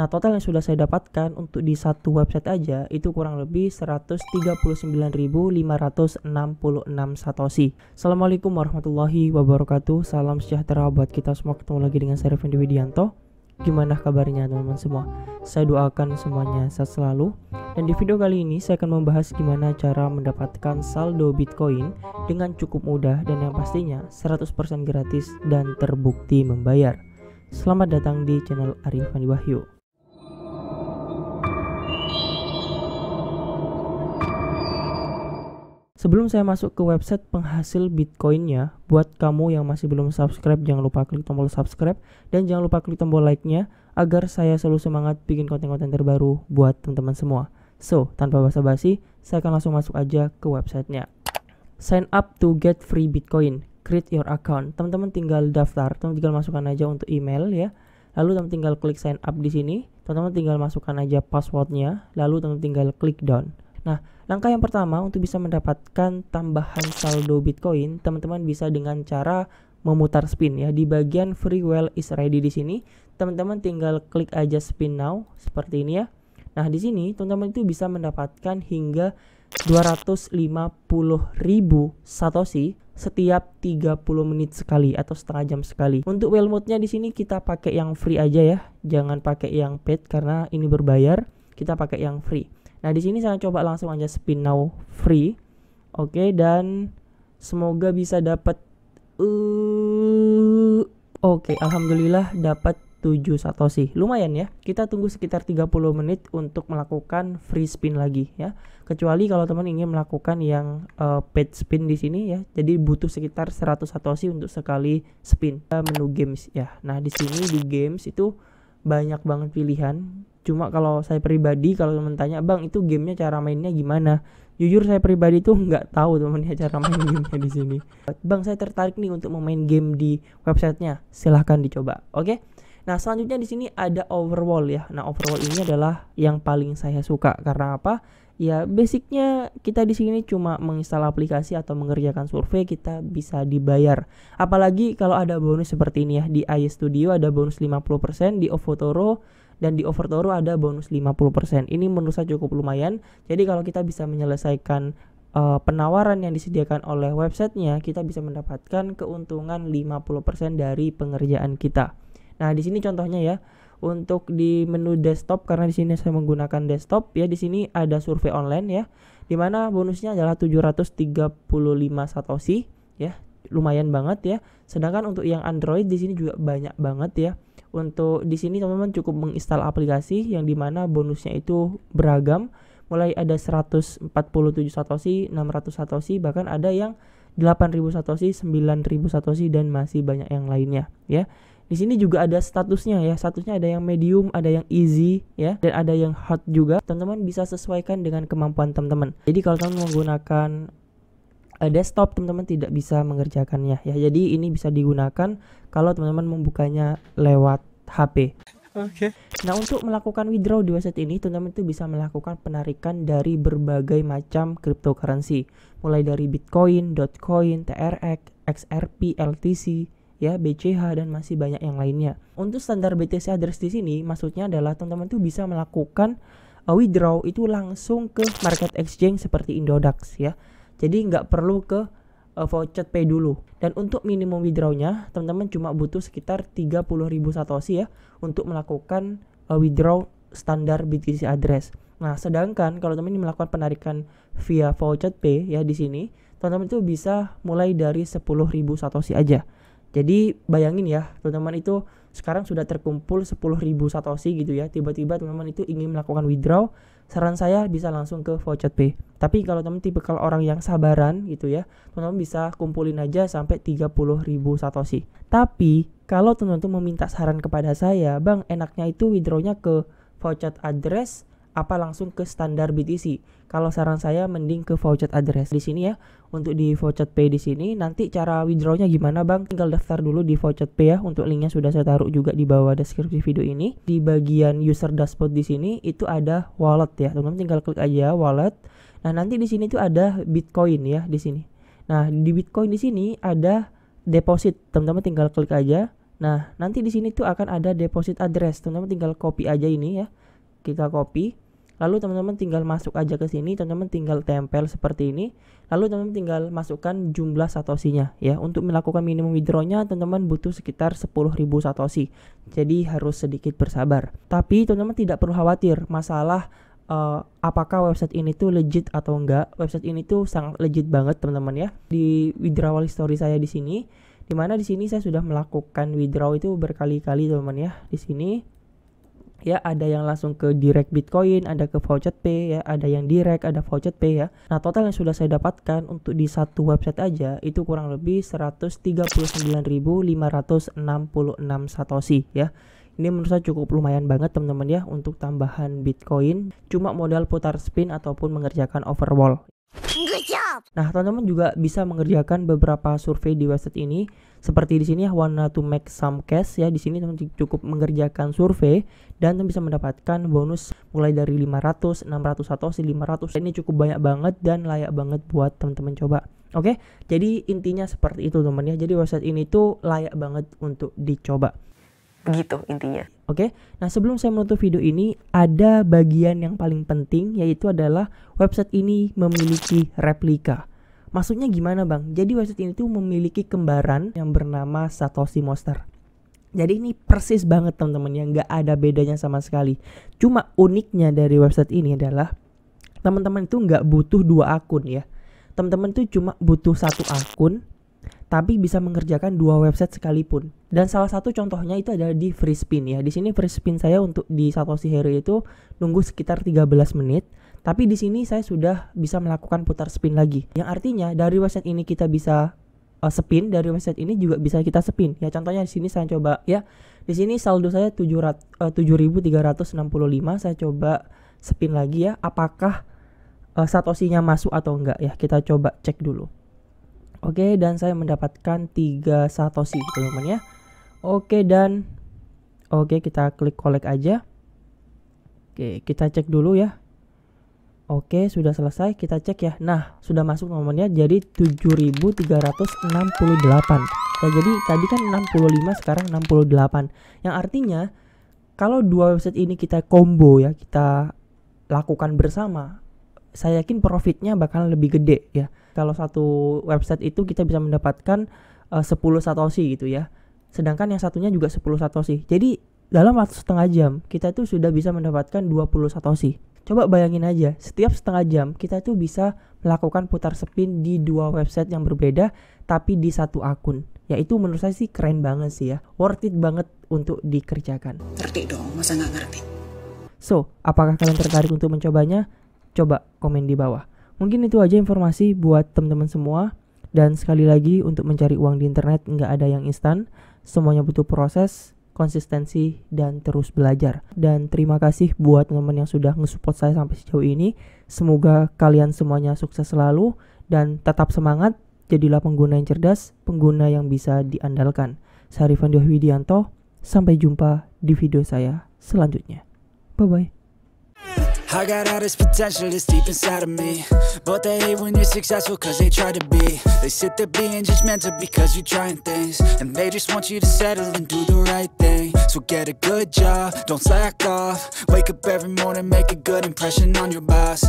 Nah, total yang sudah saya dapatkan untuk di satu website aja itu kurang lebih 139.566 satoshi. Assalamualaikum warahmatullahi wabarakatuh. Salam sejahtera buat kita semua. Ketemu lagi dengan saya Revendi Widianto. Gimana kabarnya teman-teman semua? Saya doakan semuanya sehat selalu. Dan di video kali ini saya akan membahas gimana cara mendapatkan saldo Bitcoin dengan cukup mudah dan yang pastinya 100% gratis dan terbukti membayar. Selamat datang di channel Arif Andi Wahyu. Sebelum saya masuk ke website penghasil Bitcoinnya, buat kamu yang masih belum subscribe, jangan lupa klik tombol subscribe dan jangan lupa klik tombol like-nya agar saya selalu semangat bikin konten-konten terbaru buat teman-teman semua. So, tanpa basa-basi, saya akan langsung masuk aja ke websitenya. Sign up to get free Bitcoin. Create your account. Teman-teman tinggal daftar, teman tinggal masukkan aja untuk email ya. Lalu teman tinggal klik sign up di sini. Teman-teman tinggal masukkan aja passwordnya. Lalu teman tinggal klik down. Nah, langkah yang pertama untuk bisa mendapatkan tambahan saldo Bitcoin, teman-teman bisa dengan cara memutar spin ya. Di bagian free well is ready di sini, teman-teman tinggal klik aja spin now seperti ini ya. Nah, di sini teman-teman itu bisa mendapatkan hingga 250.000 satoshi setiap 30 menit sekali atau setengah jam sekali. Untuk well mode-nya di sini kita pakai yang free aja ya. Jangan pakai yang paid karena ini berbayar. Kita pakai yang free. Nah, di sini saya coba langsung aja spin now free. Oke, okay, dan semoga bisa dapat uh, Oke, okay, alhamdulillah dapat 7 satoshi. Lumayan ya. Kita tunggu sekitar 30 menit untuk melakukan free spin lagi ya. Kecuali kalau teman ingin melakukan yang uh, paid spin di sini ya. Jadi butuh sekitar 100 satoshi untuk sekali spin. Menu games ya. Nah, di sini di games itu banyak banget pilihan cuma kalau saya pribadi kalau teman tanya bang itu gamenya cara mainnya gimana? Jujur saya pribadi tuh nggak tahu teman ya cara main gamenya di sini. Bang saya tertarik nih untuk memain game di websitenya. Silahkan dicoba oke? Okay? nah selanjutnya di sini ada overwall ya. Nah overwall ini adalah yang paling saya suka. Karena apa ya basicnya kita di sini cuma menginstal aplikasi atau mengerjakan survei kita bisa dibayar. Apalagi kalau ada bonus seperti ini ya di iStudio ada bonus 50% di Ovotoro dan di Overtoro ada bonus 50% ini menurut saya cukup lumayan. Jadi kalau kita bisa menyelesaikan uh, penawaran yang disediakan oleh websitenya kita bisa mendapatkan keuntungan 50% dari pengerjaan kita. Nah di sini contohnya ya untuk di menu desktop karena di sini saya menggunakan desktop ya di sini ada survei online ya di mana bonusnya adalah 735 satoshi ya lumayan banget ya. Sedangkan untuk yang Android di sini juga banyak banget ya. Untuk di sini teman-teman cukup menginstal aplikasi yang di mana bonusnya itu beragam. Mulai ada 147 satoshi 600 satoshi bahkan ada yang 8000 satoshi 9000 satoshi dan masih banyak yang lainnya ya di sini juga ada statusnya ya. Statusnya ada yang medium, ada yang easy ya, dan ada yang hard juga. Teman-teman bisa sesuaikan dengan kemampuan teman-teman. Jadi kalau teman menggunakan uh, desktop, teman-teman tidak bisa mengerjakannya ya. Jadi ini bisa digunakan kalau teman-teman membukanya lewat HP. Oke. Okay. Nah, untuk melakukan withdraw di website ini, teman-teman itu bisa melakukan penarikan dari berbagai macam cryptocurrency, mulai dari Bitcoin, Dogecoin, TRX, XRP, LTC, ya BCH dan masih banyak yang lainnya. Untuk standar BTC address di sini maksudnya adalah teman-teman tuh bisa melakukan uh, withdraw itu langsung ke market exchange seperti Indodax ya. Jadi nggak perlu ke uh, voucher pay dulu. Dan untuk minimum withdrawnya teman-teman cuma butuh sekitar 30.000 satoshi ya untuk melakukan uh, withdraw standar BTC address. Nah, sedangkan kalau teman ini melakukan penarikan via voucher pay ya di sini, teman-teman itu bisa mulai dari 10.000 satoshi aja. Jadi bayangin ya teman-teman itu sekarang sudah terkumpul 10.000 satoshi gitu ya. Tiba-tiba teman-teman itu ingin melakukan withdraw, saran saya bisa langsung ke voucher pay. Tapi kalau teman tipe kalau orang yang sabaran gitu ya, teman-teman bisa kumpulin aja sampai 30.000 satoshi. Tapi kalau teman-teman meminta saran kepada saya, Bang, enaknya itu withdrawnya ke voucher address apa langsung ke standar BTC. Kalau saran saya mending ke voucher address di sini ya. Untuk di voucher pay di sini nanti cara withdrawnya gimana Bang? Tinggal daftar dulu di voucher pay ya. Untuk linknya sudah saya taruh juga di bawah deskripsi video ini. Di bagian user dashboard di sini itu ada wallet ya. Teman-teman tinggal klik aja wallet. Nah, nanti di sini tuh ada Bitcoin ya di sini. Nah, di Bitcoin di sini ada deposit. Teman-teman tinggal klik aja Nah, nanti di sini tuh akan ada deposit address. Teman-teman tinggal copy aja ini ya. Kita copy. Lalu teman-teman tinggal masuk aja ke sini, teman-teman tinggal tempel seperti ini. Lalu teman-teman tinggal masukkan jumlah satosinya ya. Untuk melakukan minimum withdrawnya teman-teman butuh sekitar 10.000 satoshi. Jadi harus sedikit bersabar. Tapi teman-teman tidak perlu khawatir masalah uh, apakah website ini tuh legit atau enggak. Website ini tuh sangat legit banget teman-teman ya. Di withdrawal history saya di sini di mana di sini saya sudah melakukan withdraw itu berkali-kali teman-teman ya di sini ya ada yang langsung ke direct bitcoin ada ke voucher pay ya. Ada yang direct ada voucher pay ya. Nah total yang sudah saya dapatkan untuk di satu website aja itu kurang lebih 139.566 satoshi ya. Ini menurut saya cukup lumayan banget teman-teman ya untuk tambahan bitcoin. Cuma modal putar spin ataupun mengerjakan overwall Good job. Nah, teman-teman juga bisa mengerjakan beberapa survei di website ini. Seperti di sini ya, wanna to make some cash ya. Di sini teman-teman cukup mengerjakan survei dan teman bisa mendapatkan bonus mulai dari 500, 600 atau 500. Ini cukup banyak banget dan layak banget buat teman-teman coba. Oke, jadi intinya seperti itu teman ya. Jadi website ini tuh layak banget untuk dicoba. Begitu intinya. Oke, nah sebelum saya menutup video ini, ada bagian yang paling penting yaitu adalah website ini memiliki replika. Maksudnya gimana bang? Jadi website ini tuh memiliki kembaran yang bernama Satoshi Monster. Jadi ini persis banget teman-teman yang nggak ada bedanya sama sekali. Cuma uniknya dari website ini adalah teman-teman itu nggak butuh dua akun ya. Teman-teman tuh cuma butuh satu akun tapi bisa mengerjakan dua website sekalipun. Dan salah satu contohnya itu adalah di free spin ya. Di sini free spin saya untuk di Satoshi Hero itu nunggu sekitar 13 menit. Tapi di sini saya sudah bisa melakukan putar spin lagi. Yang artinya dari website ini kita bisa uh, spin, dari website ini juga bisa kita spin. Ya contohnya di sini saya coba ya. Di sini saldo saya 700 uh, 7365. Saya coba spin lagi ya. Apakah uh, Satoshi-nya masuk atau enggak ya? Kita coba cek dulu. Oke, dan saya mendapatkan 3 satoshi, teman-teman ya. Oke, dan oke kita klik collect aja. Oke, kita cek dulu ya. Oke, sudah selesai. Kita cek ya. Nah, sudah masuk nomornya jadi 7368. Ya, jadi tadi kan 65, sekarang 68. Yang artinya kalau dua website ini kita combo ya, kita lakukan bersama, saya yakin profitnya bakal lebih gede ya kalau satu website itu kita bisa mendapatkan uh, 10 satoshi gitu ya. Sedangkan yang satunya juga 10 satoshi. Jadi dalam waktu setengah jam kita tuh sudah bisa mendapatkan 20 satoshi. Coba bayangin aja setiap setengah jam kita tuh bisa melakukan putar spin di dua website yang berbeda tapi di satu akun. Ya itu menurut saya sih keren banget sih ya. Worth it banget untuk dikerjakan. Ngerti dong masa nggak ngerti? So apakah kalian tertarik untuk mencobanya? Coba komen di bawah Mungkin itu aja informasi buat teman-teman semua. Dan sekali lagi untuk mencari uang di internet nggak ada yang instan. Semuanya butuh proses, konsistensi, dan terus belajar. Dan terima kasih buat teman-teman yang sudah nge-support saya sampai sejauh ini. Semoga kalian semuanya sukses selalu dan tetap semangat. Jadilah pengguna yang cerdas, pengguna yang bisa diandalkan. Saya Rifan Widianto, sampai jumpa di video saya selanjutnya. Bye-bye. I got all this potential that's deep inside of me. But they hate when you're successful cause they try to be. They sit there being judgmental because you're trying things. And they just want you to settle and do the right thing. So get a good job, don't slack off. Wake up every morning, make a good impression on your boss